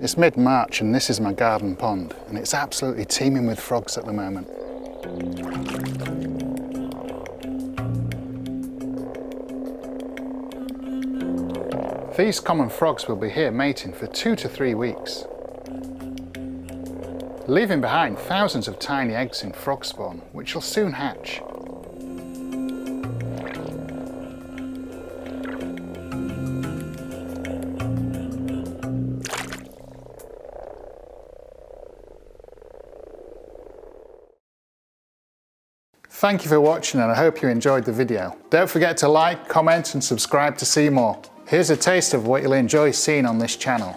It's mid-March and this is my garden pond and it's absolutely teeming with frogs at the moment. These common frogs will be here mating for two to three weeks, leaving behind thousands of tiny eggs in frog spawn, which will soon hatch. Thank you for watching and I hope you enjoyed the video. Don't forget to like, comment and subscribe to see more. Here's a taste of what you'll enjoy seeing on this channel.